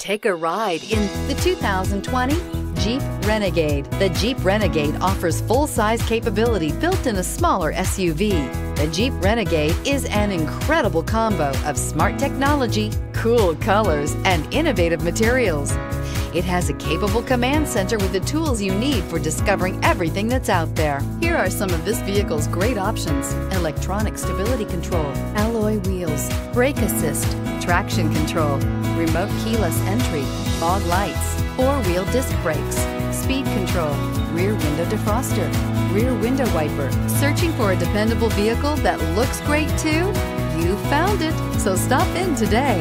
Take a ride in the 2020 Jeep Renegade. The Jeep Renegade offers full-size capability built in a smaller SUV. The Jeep Renegade is an incredible combo of smart technology, cool colors, and innovative materials. It has a capable command center with the tools you need for discovering everything that's out there. Here are some of this vehicle's great options. Electronic stability control, alloy wheels, brake assist, traction control, remote keyless entry, fog lights, four-wheel disc brakes, speed control, rear window defroster, rear window wiper. Searching for a dependable vehicle that looks great too? You found it, so stop in today.